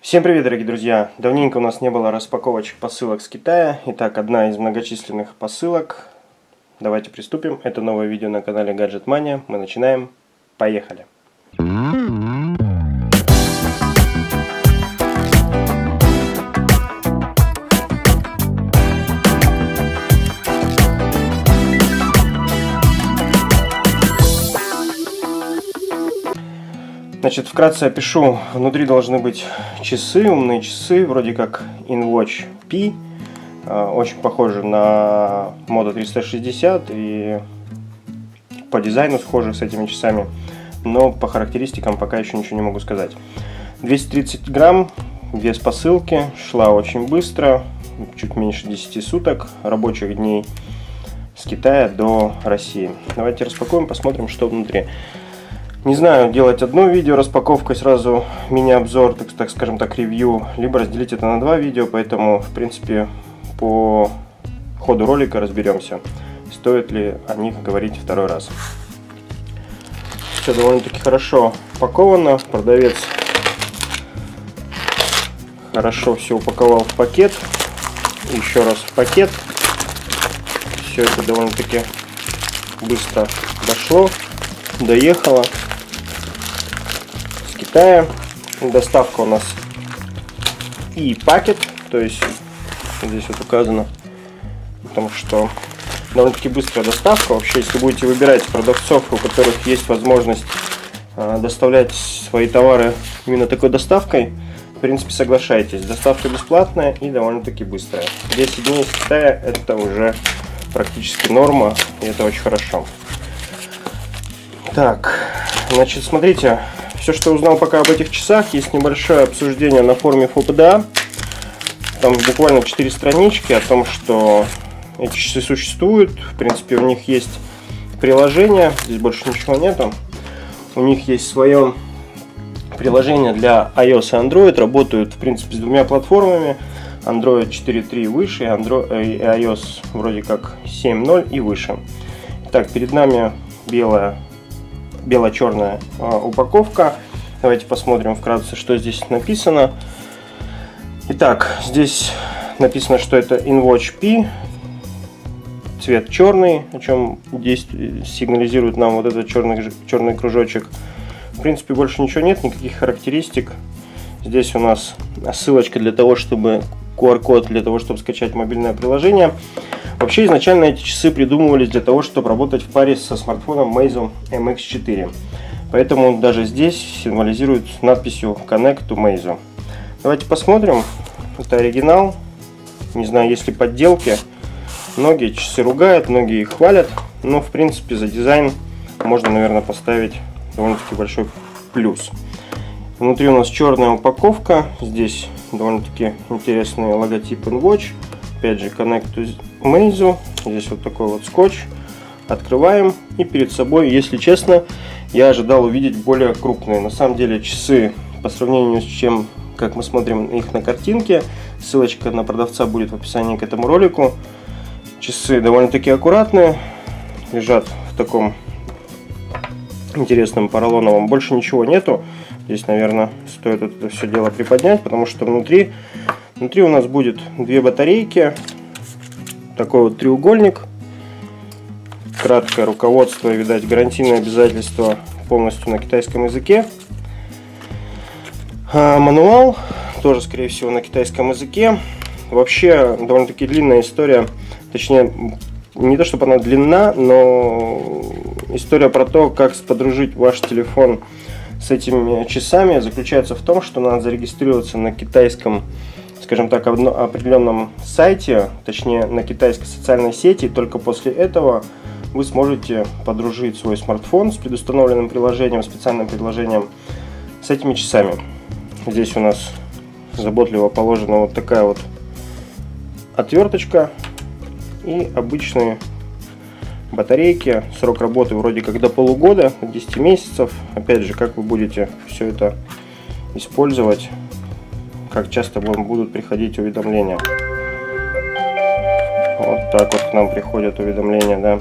Всем привет, дорогие друзья! Давненько у нас не было распаковочек посылок с Китая. Итак, одна из многочисленных посылок. Давайте приступим. Это новое видео на канале Gadget Mania. Мы начинаем. Поехали! Значит, вкратце опишу. Внутри должны быть часы, умные часы, вроде как InWatch P. А, очень похожи на Moto 360 и по дизайну схожи с этими часами. Но по характеристикам пока еще ничего не могу сказать. 230 грамм, вес посылки, шла очень быстро, чуть меньше 10 суток рабочих дней с Китая до России. Давайте распакуем, посмотрим, что внутри. Не знаю, делать одно видео распаковкой сразу мини-обзор, так, так скажем так, ревью, либо разделить это на два видео, поэтому, в принципе, по ходу ролика разберемся, стоит ли о них говорить второй раз. Все довольно-таки хорошо упаковано, продавец хорошо все упаковал в пакет, еще раз в пакет, все это довольно-таки быстро дошло, доехало. Китая. Доставка у нас и пакет, то есть здесь вот указано, потому что довольно-таки быстрая доставка. Вообще, если будете выбирать продавцов, у которых есть возможность э, доставлять свои товары именно такой доставкой, в принципе, соглашайтесь. Доставка бесплатная и довольно-таки быстрая. 10 дней из Китая это уже практически норма, и это очень хорошо. Так, значит, смотрите, все, что узнал пока об этих часах, есть небольшое обсуждение на форуме ФОПДА. Там буквально 4 странички о том, что эти часы существуют. В принципе, у них есть приложение. Здесь больше ничего нету. У них есть свое приложение для iOS и Android. Работают, в принципе, с двумя платформами. Android 4.3 выше, Android, и iOS вроде как 7.0 и выше. Так, перед нами белая бело-черная а, упаковка. Давайте посмотрим вкратце, что здесь написано. Итак, здесь написано, что это InWatch P, цвет черный, о чем действие, сигнализирует нам вот этот черный, черный кружочек. В принципе, больше ничего нет, никаких характеристик. Здесь у нас ссылочка для того, чтобы QR-код для того, чтобы скачать мобильное приложение. Вообще изначально эти часы придумывались для того, чтобы работать в паре со смартфоном Meizu MX4. Поэтому даже здесь символизирует надписью Connect to Meizu. Давайте посмотрим. Это оригинал. Не знаю, есть ли подделки. Многие часы ругают, многие их хвалят. Но, в принципе, за дизайн можно, наверное, поставить довольно-таки большой плюс. Внутри у нас черная упаковка. Здесь довольно-таки интересный логотип InWatch. Опять же, Connect to Meizu. Здесь вот такой вот скотч. Открываем. И перед собой, если честно, я ожидал увидеть более крупные. На самом деле часы, по сравнению с чем, как мы смотрим их на картинке, ссылочка на продавца будет в описании к этому ролику. Часы довольно-таки аккуратные. Лежат в таком интересном поролоновом. Больше ничего нету. Здесь, наверное, стоит это все дело приподнять, потому что внутри, внутри у нас будет две батарейки, такой вот треугольник, краткое руководство, видать, гарантийное обязательство полностью на китайском языке. А мануал тоже, скорее всего, на китайском языке. Вообще, довольно-таки длинная история, точнее, не то, чтобы она длинна, но история про то, как подружить ваш телефон с этими часами заключается в том, что надо зарегистрироваться на китайском, скажем так, определенном сайте, точнее на китайской социальной сети, только после этого вы сможете подружить свой смартфон с предустановленным приложением, специальным приложением с этими часами. Здесь у нас заботливо положена вот такая вот отверточка и обычные батарейки. Срок работы вроде как до полугода, 10 месяцев. Опять же, как вы будете все это использовать, как часто вам будут приходить уведомления. Вот так вот к нам приходят уведомления, да.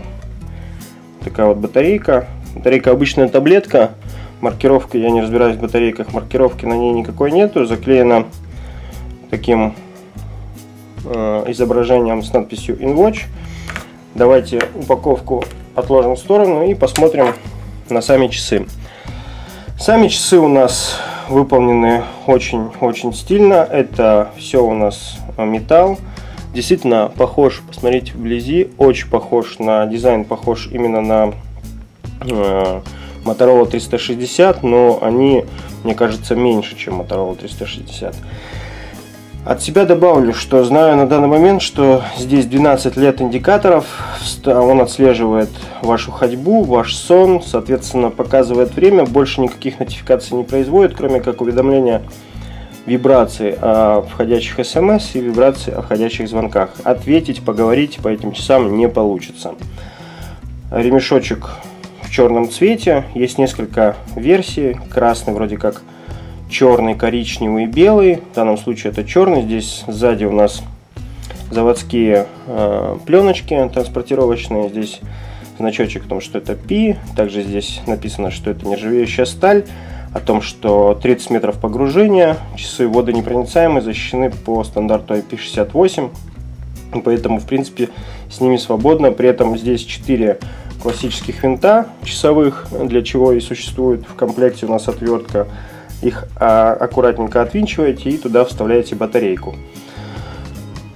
Такая вот батарейка. Батарейка обычная таблетка, Маркировка, я не разбираюсь в батарейках, маркировки на ней никакой нету. Заклеена таким э, изображением с надписью InWatch. Давайте упаковку отложим в сторону и посмотрим на сами часы. Сами часы у нас выполнены очень-очень стильно. Это все у нас металл. Действительно похож, посмотрите вблизи, очень похож на дизайн, похож именно на э, Motorola 360, но они, мне кажется, меньше, чем Motorola 360. От себя добавлю, что знаю на данный момент, что здесь 12 лет индикаторов, он отслеживает вашу ходьбу, ваш сон, соответственно показывает время, больше никаких нотификаций не производит, кроме как уведомления вибрации о входящих смс и вибрации о входящих звонках. Ответить, поговорить по этим часам не получится. Ремешочек в черном цвете, есть несколько версий, красный вроде как черный, коричневый и белый. В данном случае это черный. Здесь сзади у нас заводские э, пленочки транспортировочные. Здесь значочек о том, что это Пи. Также здесь написано, что это нержавеющая сталь. О том, что 30 метров погружения. Часы водонепроницаемые, защищены по стандарту IP68. Поэтому, в принципе, с ними свободно. При этом здесь 4 классических винта часовых, для чего и существует в комплекте у нас отвертка их а, аккуратненько отвинчиваете и туда вставляете батарейку.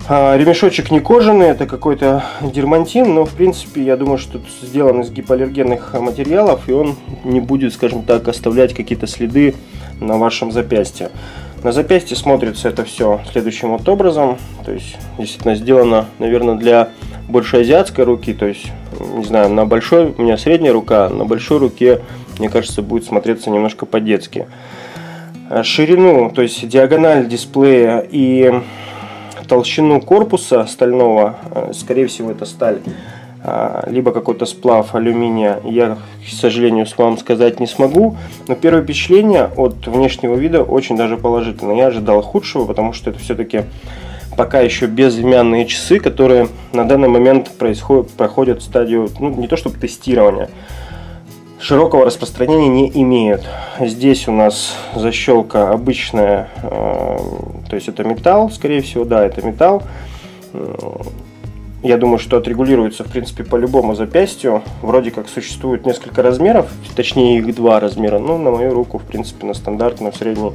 А, ремешочек не кожаный, это какой-то дермантин, но в принципе я думаю, что сделан из гипоаллергенных материалов и он не будет, скажем так, оставлять какие-то следы на вашем запястье. На запястье смотрится это все следующим вот образом, то есть действительно сделано, наверное, для больше азиатской руки, то есть, не знаю, на большой, у меня средняя рука, на большой руке, мне кажется, будет смотреться немножко по-детски. Э, ширину, то есть диагональ дисплея и толщину корпуса стального, э, скорее всего это сталь, э, либо какой-то сплав алюминия, я, к сожалению, с вам сказать не смогу. Но первое впечатление от внешнего вида очень даже положительное. Я ожидал худшего, потому что это все-таки пока еще безымянные часы, которые на данный момент происходят, проходят стадию, ну, не то чтобы тестирования, широкого распространения не имеют. Здесь у нас защелка обычная, э, то есть это металл, скорее всего, да, это металл. Э, я думаю, что отрегулируется, в принципе, по любому запястью. Вроде как существует несколько размеров, точнее их два размера. Но на мою руку, в принципе, на стандартную среднюю,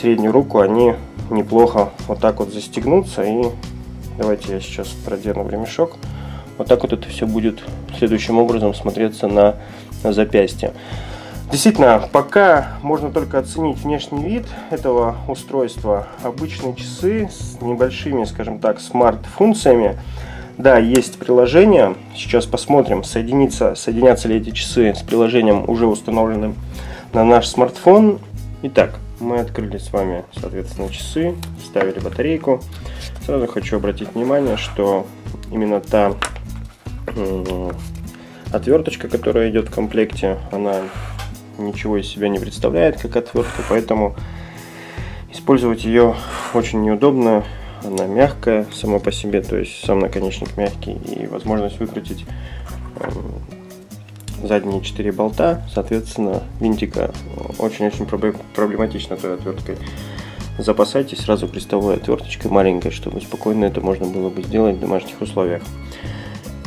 среднюю руку они неплохо вот так вот застегнутся. И давайте я сейчас продену ремешок. Вот так вот это все будет следующим образом смотреться на запястье. Действительно, пока можно только оценить внешний вид этого устройства. Обычные часы с небольшими, скажем так, смарт-функциями. Да, есть приложение. Сейчас посмотрим, соединится, соединятся ли эти часы с приложением, уже установленным на наш смартфон. Итак, мы открыли с вами, соответственно, часы, ставили батарейку. Сразу хочу обратить внимание, что именно та отверточка, которая идет в комплекте, она ничего из себя не представляет как отвертка, поэтому использовать ее очень неудобно. Она мягкая сама по себе, то есть сам наконечник мягкий и возможность выкрутить э, задние 4 болта, соответственно, винтика очень-очень проблематично той отверткой. Запасайтесь сразу крестовой отверточкой маленькой, чтобы спокойно это можно было бы сделать в домашних условиях.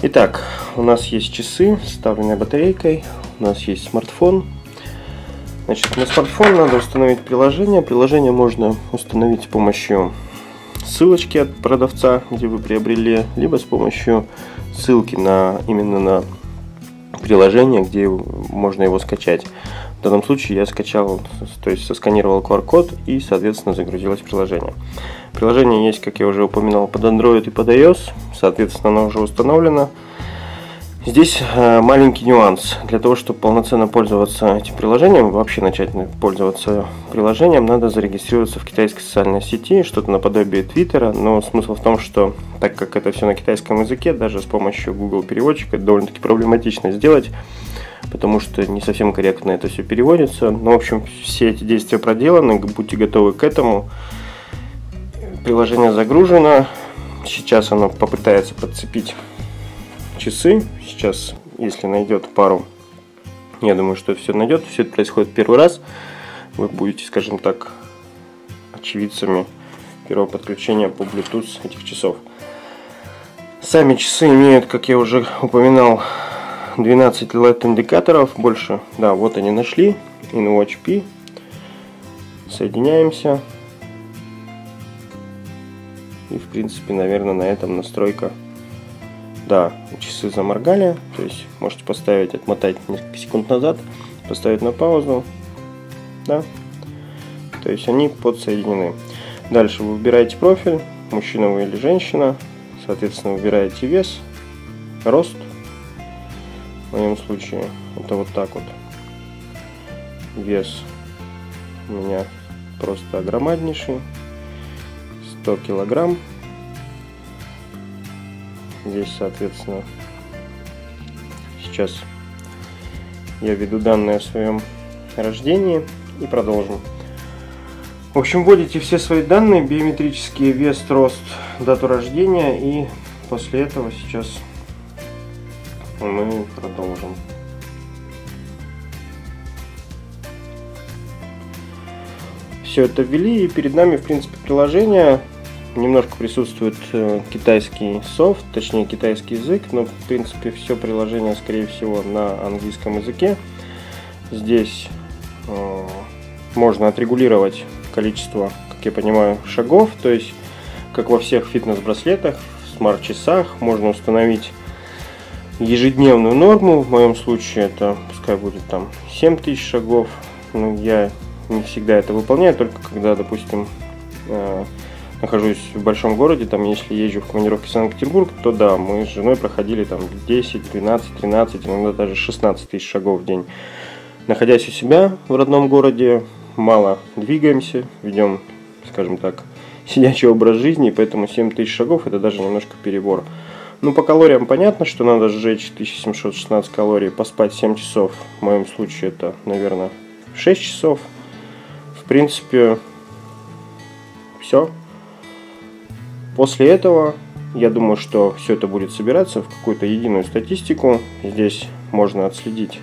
Итак, у нас есть часы с вставленной батарейкой, у нас есть смартфон. Значит, на смартфон надо установить приложение. Приложение можно установить с помощью ссылочки от продавца, где вы приобрели, либо с помощью ссылки на именно на приложение, где можно его скачать. В данном случае я скачал, то есть сосканировал QR-код и, соответственно, загрузилось приложение. Приложение есть, как я уже упоминал, под Android и под iOS, соответственно, оно уже установлено. Здесь э, маленький нюанс. Для того, чтобы полноценно пользоваться этим приложением, вообще начать пользоваться приложением, надо зарегистрироваться в китайской социальной сети, что-то наподобие Твиттера, но смысл в том, что так как это все на китайском языке, даже с помощью Google переводчика довольно-таки проблематично сделать, потому что не совсем корректно это все переводится. Но, в общем, все эти действия проделаны, будьте готовы к этому. Приложение загружено, сейчас оно попытается подцепить часы. Сейчас, если найдет пару Я думаю, что все найдет. Все это происходит первый раз. Вы будете, скажем так, очевидцами первого подключения по Bluetooth этих часов. Сами часы имеют, как я уже упоминал, 12 LED индикаторов. Больше, да, вот они нашли. InWatch P. Соединяемся. И, в принципе, наверное, на этом настройка да, часы заморгали, то есть можете поставить, отмотать несколько секунд назад, поставить на паузу, да, то есть они подсоединены. Дальше вы выбираете профиль, мужчина вы или женщина, соответственно выбираете вес, рост, моем случае это вот так вот, вес у меня просто огромаднейший, 100 килограмм, Здесь, соответственно, сейчас я введу данные о своем рождении и продолжим. В общем, вводите все свои данные, биометрический вес, рост, дату рождения и после этого сейчас мы Все это ввели и перед нами, в принципе, приложение немножко присутствует э, китайский софт, точнее китайский язык, но в принципе все приложение скорее всего на английском языке. Здесь э, можно отрегулировать количество, как я понимаю, шагов, то есть как во всех фитнес-браслетах, смарт-часах можно установить ежедневную норму, в моем случае это пускай будет там 7000 шагов, но я не всегда это выполняю, только когда, допустим, э, нахожусь в большом городе, там, если езжу в командировке в Санкт-Петербург, то да, мы с женой проходили там 10, 12, 13, иногда даже 16 тысяч шагов в день. Находясь у себя в родном городе, мало двигаемся, ведем, скажем так, сидячий образ жизни, поэтому 7 тысяч шагов это даже немножко перебор. Ну, по калориям понятно, что надо сжечь 1716 калорий, поспать 7 часов. В моем случае это, наверное, 6 часов. Принципе, все. После этого я думаю, что все это будет собираться в какую-то единую статистику. Здесь можно отследить.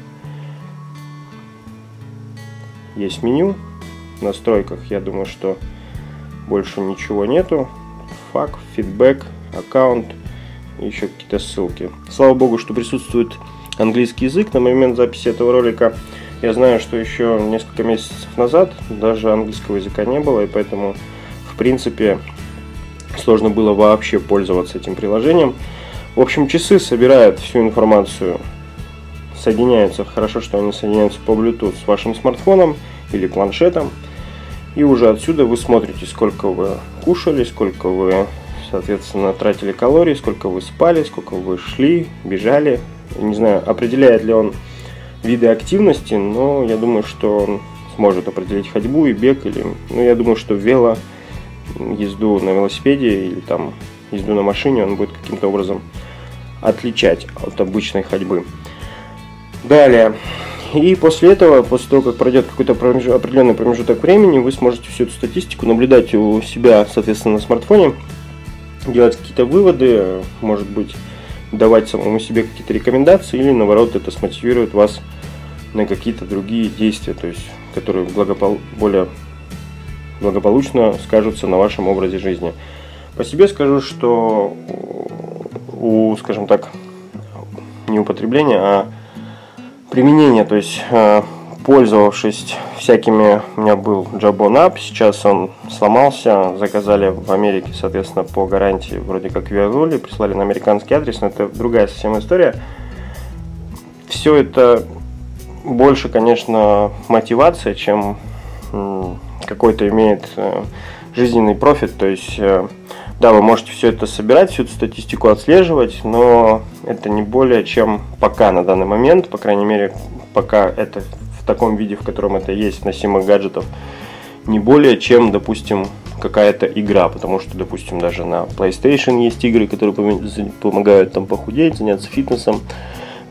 Есть меню. В настройках я думаю, что больше ничего нету. Фак, фидбэк, аккаунт еще какие-то ссылки. Слава богу, что присутствует английский язык. На момент записи этого ролика я знаю, что еще несколько месяцев назад даже английского языка не было, и поэтому, в принципе, сложно было вообще пользоваться этим приложением. В общем, часы собирают всю информацию, соединяются, хорошо, что они соединяются по Bluetooth с вашим смартфоном или планшетом. И уже отсюда вы смотрите, сколько вы кушали, сколько вы, соответственно, тратили калорий, сколько вы спали, сколько вы шли, бежали. Не знаю, определяет ли он виды активности, но я думаю, что он сможет определить ходьбу и бег, или, ну, я думаю, что вело езду на велосипеде или там езду на машине, он будет каким-то образом отличать от обычной ходьбы. Далее. И после этого, после того, как пройдет какой-то промеж... определенный промежуток времени, вы сможете всю эту статистику наблюдать у себя, соответственно, на смартфоне, делать какие-то выводы, может быть, давать самому себе какие-то рекомендации, или наоборот, это смотивирует вас на какие-то другие действия, то есть, которые благопол... более благополучно скажутся на вашем образе жизни. По себе скажу, что у, скажем так, не употребления, а применения, то есть э, пользовавшись всякими, у меня был Jabon App, сейчас он сломался, заказали в Америке, соответственно, по гарантии вроде как Виазоли, прислали на американский адрес, но это другая совсем история. Все это больше, конечно, мотивация, чем какой-то имеет э, жизненный профит, то есть э, да, вы можете все это собирать, всю эту статистику отслеживать, но это не более чем пока на данный момент, по крайней мере, пока это в таком виде, в котором это есть носимых гаджетов, не более чем, допустим, какая-то игра, потому что, допустим, даже на PlayStation есть игры, которые помогают там похудеть, заняться фитнесом,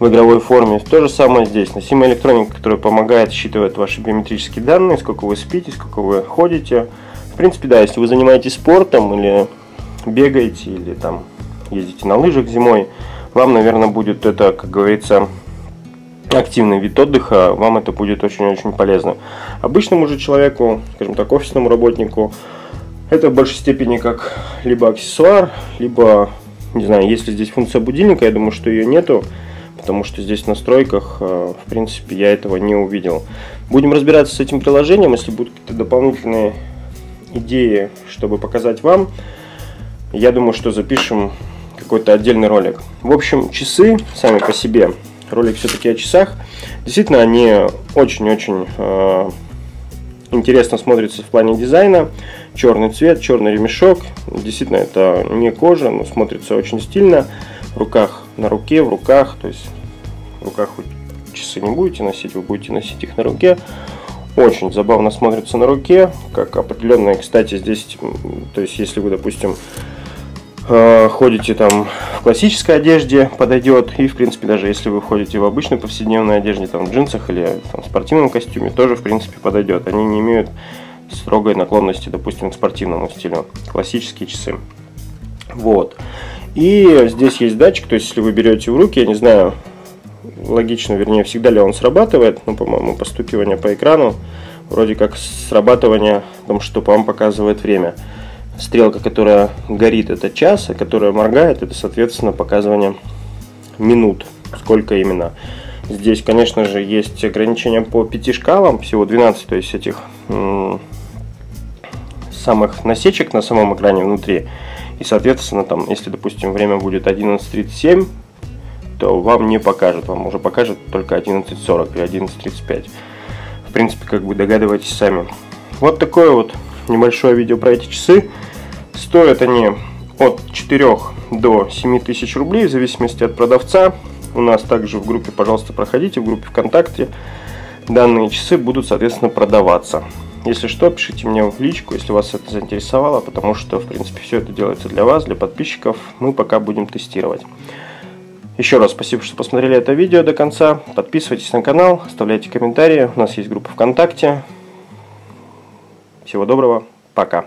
в игровой форме. То же самое здесь. Носимая электроника, которая помогает считывать ваши биометрические данные, сколько вы спите, сколько вы ходите. В принципе, да, если вы занимаетесь спортом или бегаете, или там ездите на лыжах зимой, вам, наверное, будет это, как говорится, активный вид отдыха, вам это будет очень-очень полезно. Обычному же человеку, скажем так, офисному работнику, это в большей степени как либо аксессуар, либо, не знаю, если здесь функция будильника, я думаю, что ее нету, потому что здесь в настройках, э, в принципе, я этого не увидел. Будем разбираться с этим приложением, если будут какие-то дополнительные идеи, чтобы показать вам, я думаю, что запишем какой-то отдельный ролик. В общем, часы сами по себе ролик все-таки о часах. Действительно, они очень-очень э, интересно смотрятся в плане дизайна. Черный цвет, черный ремешок. Действительно, это не кожа, но смотрится очень стильно. В руках, на руке, в руках. То есть в руках вы часы не будете носить, вы будете носить их на руке. Очень забавно смотрится на руке, как определенные, кстати, здесь, то есть если вы, допустим, ходите там в классической одежде, подойдет. И, в принципе, даже если вы ходите в обычной повседневной одежде, там, в джинсах или там, в спортивном костюме, тоже, в принципе, подойдет. Они не имеют строгой наклонности, допустим, к спортивному стилю. Классические часы. Вот. И здесь есть датчик, то есть, если вы берете в руки, я не знаю, логично, вернее, всегда ли он срабатывает, ну, по-моему, постукивание по экрану, вроде как срабатывание, потому что вам показывает время стрелка, которая горит, это час, а которая моргает, это, соответственно, показывание минут, сколько именно. Здесь, конечно же, есть ограничения по пяти шкалам, всего 12, то есть этих самых насечек на самом экране внутри. И, соответственно, там, если, допустим, время будет 11.37, то вам не покажет, вам уже покажет только 11.40 или 11.35. В принципе, как бы догадываетесь сами. Вот такое вот небольшое видео про эти часы. Стоят они от 4 до 7 тысяч рублей, в зависимости от продавца. У нас также в группе, пожалуйста, проходите, в группе ВКонтакте. Данные часы будут, соответственно, продаваться. Если что, пишите мне в личку, если вас это заинтересовало, потому что, в принципе, все это делается для вас, для подписчиков. Мы пока будем тестировать. Еще раз спасибо, что посмотрели это видео до конца. Подписывайтесь на канал, оставляйте комментарии. У нас есть группа ВКонтакте. Всего доброго. Пока.